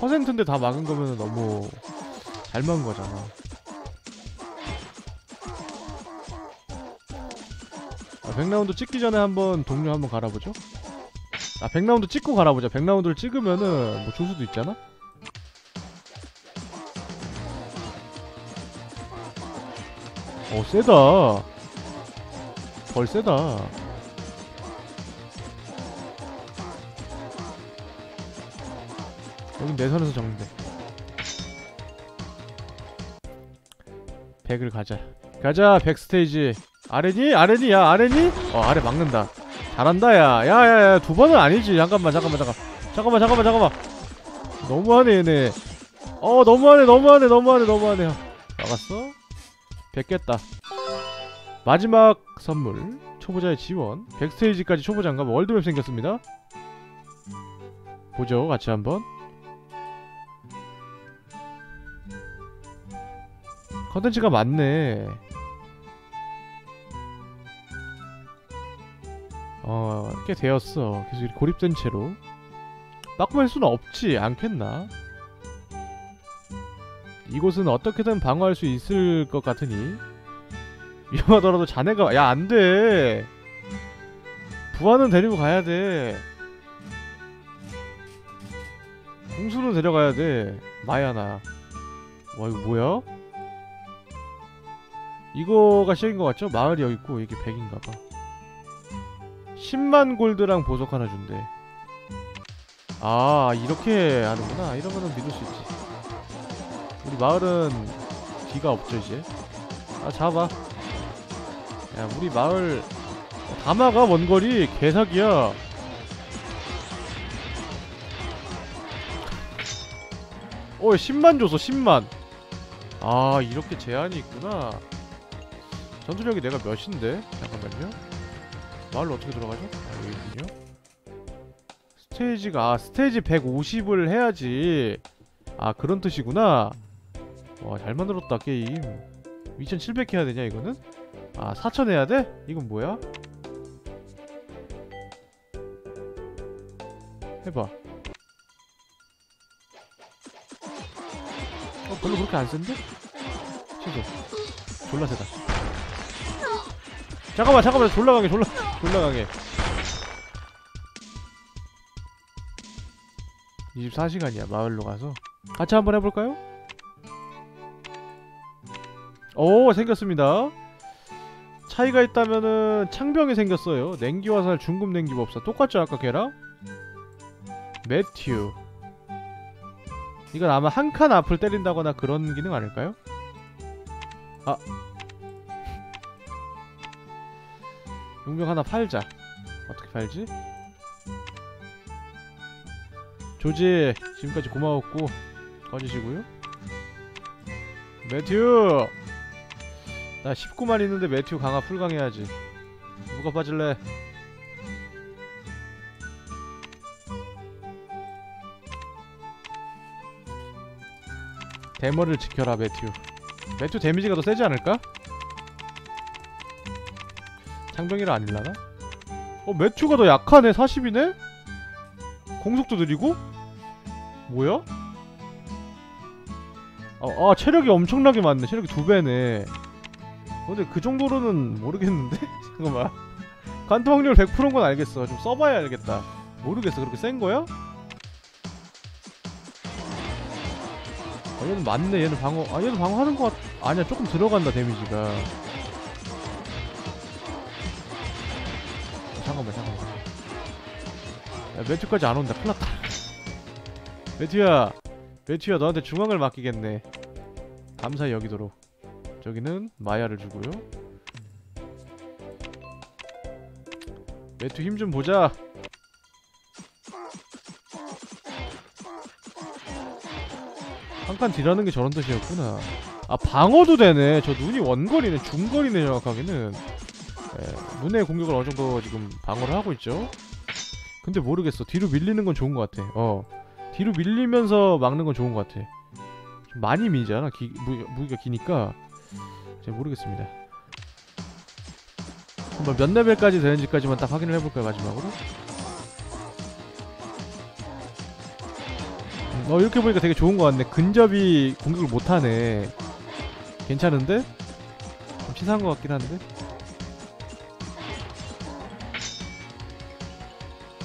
퍼센트인데 다 막은 거면 너무 잘 막은 거잖아. 아, 100라운드 찍기 전에 한번 동료 한번 갈아보죠. 아 100라운드 찍고 갈아보자. 100라운드를 찍으면은 뭐 줄 수도 있잖아? 어 세다. 벌 세다. 여긴 내 선에서 적는데 100을 가자. 가자 100 스테이지. 아래니? 아래니? 야 아래니? 어 아래 막는다. 잘한다 야. 야야야 두 번은 아니지. 잠깐만 잠깐만 잠깐 잠깐만 잠깐만 잠깐만. 너무하네 얘네. 어 너무하네 너무하네 너무하네 너무하네? 100 깼다. 마지막 선물. 초보자의 지원. 100스테이지까지 초보자인가? 뭐 월드맵 생겼습니다. 보죠 같이 한번 컨텐츠가 많네 어, 꽤 되었어. 계속 고립된 채로. 바꾸할 수는 없지 않겠나? 이곳은 어떻게든 방어할 수 있을 것 같으니 위험하더라도 자네가 야 안돼 부하는 데리고 가야 돼 공수는 데려가야 돼 마야나 와 이거 뭐야? 이거가 시작인 것 같죠? 마을이 여기 있고 이게 100인가봐. 10만 골드랑 보석 하나 준대. 아 이렇게 하는구나. 이러면은 믿을 수 있지. 우리 마을은 뒤가 없죠 이제? 아 잡아. 야 우리 마을 다 막아 원거리 개사기야. 어 10만 줬어 10만. 아 이렇게 제한이 있구나 전투력이 내가 몇인데 잠깐만요 마을로 어떻게 들어가죠? 아 여기 있군요 스테이지가 아 스테이지 150을 해야지 아 그런 뜻이구나 와 잘 만들었다 게임 2700 해야 되냐 이거는? 아 4000 해야 돼? 이건 뭐야? 해봐 어 별로 그렇게 안 센데? 취소 졸라 세다 잠깐만 잠깐만. 졸라 강해 졸라 졸라 강해 24시간이야 마을로 가서. 같이 한번 해볼까요? 오 생겼습니다. 차이가 있다면은 창병이 생겼어요. 냉기 화살 중급 냉기 법사. 똑같죠 아까 걔랑? 매튜. 이건 아마 한 칸 앞을 때린다거나 그런 기능 아닐까요? 아 용병 하나 팔자. 어떻게 팔지? 조지 지금까지 고마웠고 꺼지시고요. 매튜! 나 19만 있는데 매튜 강화 풀강해야지. 누가 빠질래? 데머를 지켜라 매튜. 매튜 데미지가 더 세지 않을까? 장병이라 아닐라나? 어 매튜가 더 약하네 40이네? 공속도 느리고? 뭐야? 어, 아 체력이 엄청나게 많네 체력이 두 배네 어, 근데 그 정도로는 모르겠는데? 잠깐만 관통 확률 100%인 건 알겠어 좀 써봐야 알겠다 모르겠어 그렇게 센 거야? 아 얘는 맞네 얘는 방어 아 얘는 방어하는 거 같... 아니야 조금 들어간다 데미지가 매튜까지 안 온다. 큰일 났다. 매튜야 매튜야 너한테 중앙을 맡기겠네. 감사히 여기도록. 저기는 마야를 주고요. 매튜 힘 좀 보자. 한칸 딜하는 게 저런 뜻이었구나. 아 방어도 되네. 저 눈이 원거리네. 중거리네 정확하게는. 예, 눈의 공격을 어느 정도 지금 방어를 하고 있죠 근데 모르겠어. 뒤로 밀리는 건 좋은 것 같아. 어. 뒤로 밀리면서 막는 건 좋은 것 같아. 좀 많이 밀잖아. 기, 무기, 무기가 기니까. 잘 모르겠습니다. 한번 몇 레벨까지 되는지까지만 딱 확인을 해볼까요 마지막으로? 음, 어 이렇게 보니까 되게 좋은 것 같네. 근접이 공격을 못하네. 괜찮은데? 좀 치사한 것 같긴 한데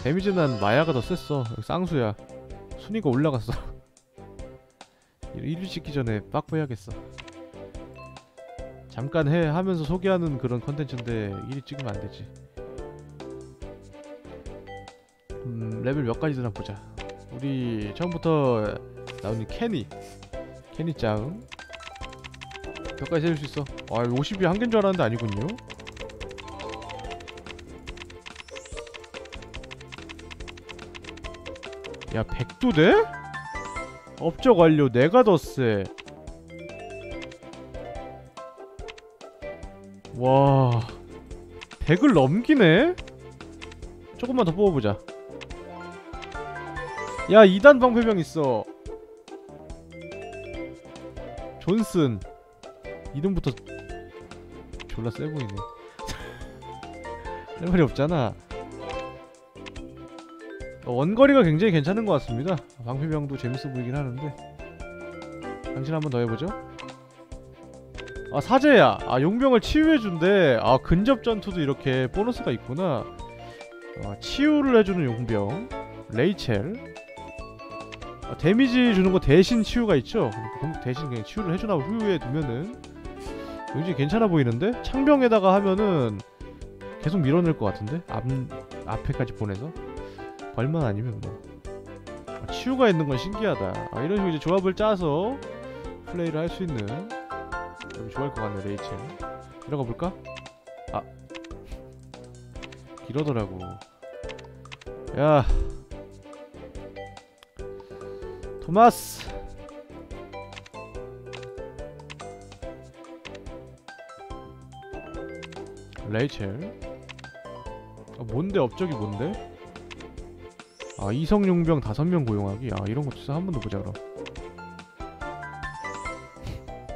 데미지는 마야가 더 셌어. 쌍수야. 순위가 올라갔어. 1위 찍기 전에 빠꾸 해야겠어. 잠깐 해 하면서 소개하는 그런 컨텐츠인데 1위 찍으면 안되지. 음 레벨 몇 가지 되나 보자. 우리 처음부터 나오는 캐니. 캐니짱. 몇 가지 세울 수 있어? 아 50이 한 개인 줄 알았는데 아니군요 야 백두대? 업적 완료 내가 더세. 와 100을 넘기네? 조금만 더 뽑아보자. 야 2단 방패병 있어. 존슨. 이름부터 졸라 세 보이네. 할 말이 없잖아. 어, 원거리가 굉장히 괜찮은 것 같습니다. 방패병도 재밌어 보이긴 하는데. 당신 한번 더 해보죠. 아 사제야. 아 용병을 치유해준대. 아 근접 전투도 이렇게 보너스가 있구나. 아, 치유를 해주는 용병. 레이첼. 아, 데미지 주는 거 대신 치유가 있죠? 대신 그냥 치유를 해주나 후에 두면은. 굉장히 괜찮아 보이는데? 창병에다가 하면은 계속 밀어낼 것 같은데? 앞, 앞에까지 보내서 벌만 아니면 뭐. 아, 치유가 있는 건 신기하다. 아, 이런 식으로 이제 조합을 짜서 플레이를 할 수 있는 여기 좋아할 것 같네 레이첼. 들어가 볼까? 아. 이러더라고. 야. 토마스. 레이첼. 아, 뭔데? 업적이 뭔데? 아 이성 용병 다섯 명 고용하기? 아 이런 거 진짜 한번더 보자 그럼.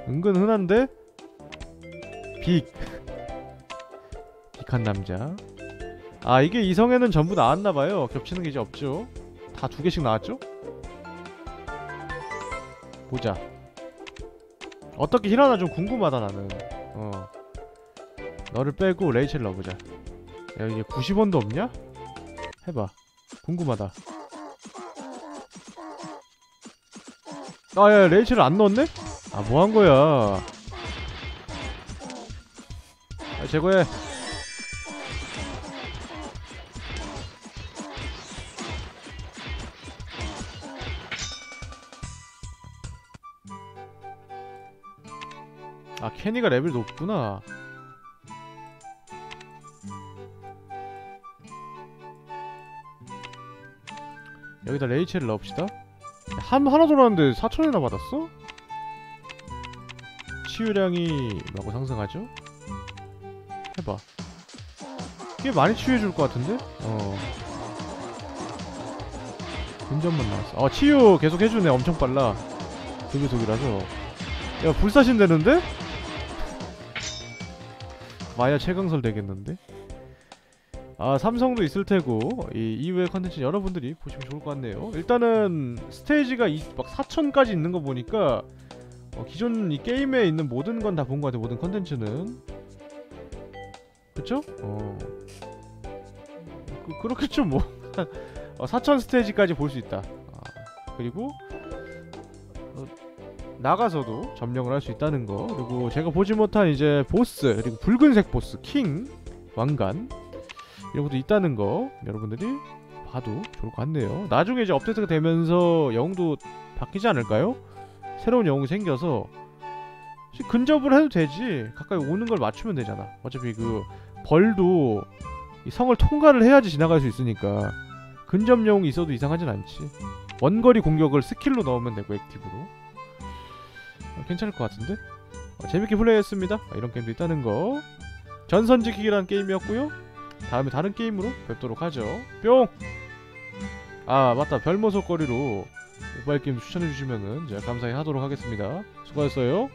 은근 흔한데? 빅. 빅한 남자. 아 이게 이성에는 전부 나왔나봐요. 겹치는 게 이제 없죠. 다 두 개씩 나왔죠? 보자. 어떻게 힐하나 좀 궁금하다 나는. 어. 너를 빼고 레이첼 넣어보자. 야 이게 90원도 없냐? 해봐 궁금하다. 아야 레이첼을 안 넣었네? 아 뭐한 거야? 아, 제거해. 아 케니가 레벨 높구나 여기다 레이첼을 넣읍시다 한 하나 돌았는데 4천이나 받았어? 치유량이 뭐고 상승하죠? 해봐 꽤 많이 치유해줄 것 같은데? 어 근접만 나왔어 어 치유 계속 해주네 엄청 빨라 독이 독이라서 야 불사신 되는데? 마야 최강설 되겠는데? 아 삼성도 있을 테고 이 이후의 컨텐츠 여러분들이 보시면 좋을 것 같네요. 일단은 스테이지가 이, 막 4천까지 있는 거 보니까 어, 기존 이 게임에 있는 모든 건 다 본 것 같아 모든 컨텐츠는. 그쵸? 어. 그, 그렇겠죠 뭐. 어, 4천 스테이지까지 볼 수 있다. 아, 그리고 어, 나가서도 점령을 할 수 있다는 거. 그리고 제가 보지 못한 이제 보스 그리고 붉은색 보스 킹 왕관 이런 것도 있다는 거 여러분들이 봐도 좋을 것 같네요. 나중에 이제 업데이트가 되면서 영웅도 바뀌지 않을까요? 새로운 영웅이 생겨서 근접을 해도 되지. 가까이 오는 걸 맞추면 되잖아. 어차피 그 벌도 이 성을 통과를 해야지 지나갈 수 있으니까. 근접 영웅이 있어도 이상하진 않지. 원거리 공격을 스킬로 넣으면 되고 active로. 어, 괜찮을 것 같은데? 어, 재밌게 플레이했습니다. 아, 이런 게임도 있다는 거. 전선 지키기라는 게임이었고요 다음에 다른 게임으로 뵙도록 하죠. 뿅! 아 맞다. 별모속거리로 모바일 게임 추천해주시면은 제가 감사히 하도록 하겠습니다. 수고하셨어요